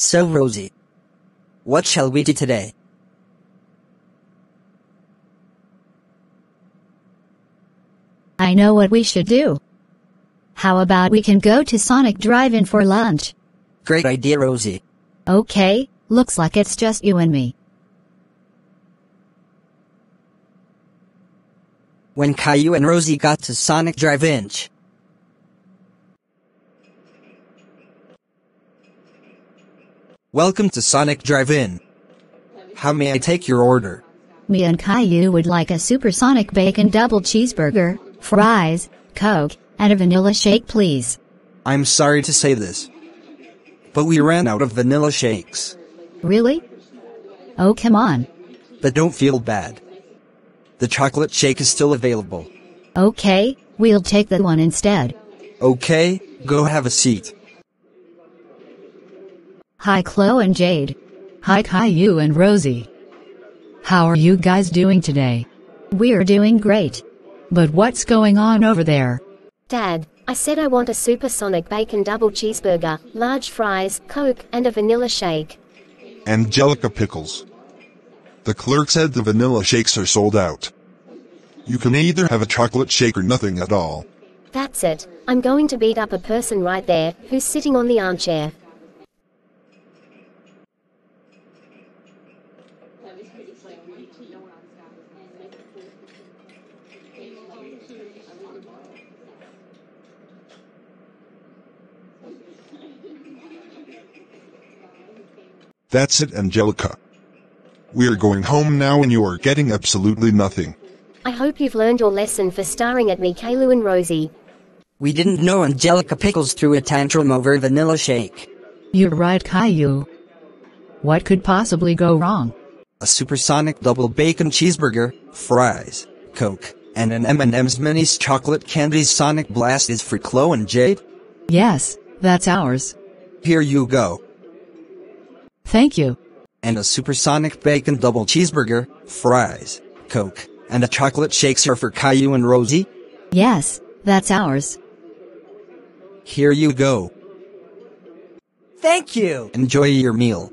So Rosie, what shall we do today? I know what we should do. How about we can go to Sonic Drive-In for lunch? Great idea, Rosie. Okay, looks like it's just you and me. When Caillou and Rosie got to Sonic Drive-In. Welcome to Sonic Drive-In. How may I take your order? Me and Caillou would like a supersonic bacon double cheeseburger, fries, coke, and a vanilla shake please. I'm sorry to say this, but we ran out of vanilla shakes. Really? Oh come on. But don't feel bad. The chocolate shake is still available. Okay, we'll take that one instead. Okay, go have a seat. Hi Chloe and Jade. Hi Caillou and Rosie. How are you guys doing today? We're doing great. But what's going on over there? Dad, I said I want a supersonic bacon double cheeseburger, large fries, Coke, and a vanilla shake. Angelica Pickles. The clerk said the vanilla shakes are sold out. You can either have a chocolate shake or nothing at all. That's it. I'm going to beat up a person right there who's sitting on the armchair. That's it, Angelica. We're going home now and you are getting absolutely nothing. I hope you've learned your lesson for staring at me, Caillou and Rosie. We didn't know Angelica Pickles threw a tantrum over vanilla shake. You're right Caillou. What could possibly go wrong? A supersonic double bacon cheeseburger, fries, Coke, and an M&M's Minis chocolate candy Sonic Blast is for Chloe and Jade? Yes, that's ours. Here you go. Thank you. And a supersonic bacon double cheeseburger, fries, Coke, and a chocolate shakes are for Caillou and Rosie? Yes, that's ours. Here you go. Thank you! Enjoy your meal.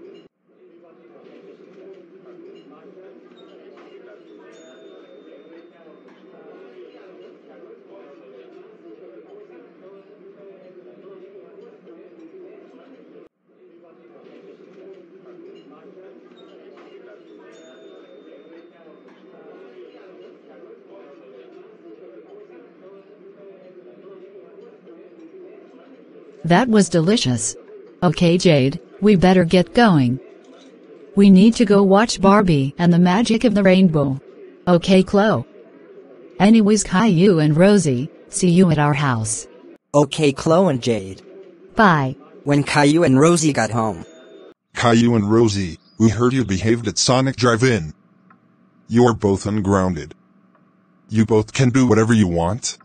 That was delicious. Okay Jade, we better get going. We need to go watch Barbie and the Magic of the Rainbow. Okay Chloe. Anyways Caillou and Rosie, see you at our house. Okay, Chloe and Jade. Bye. When Caillou and Rosie got home, Caillou and Rosie, we heard you behaved at Sonic Drive-In. You are both ungrounded. You both can do whatever you want.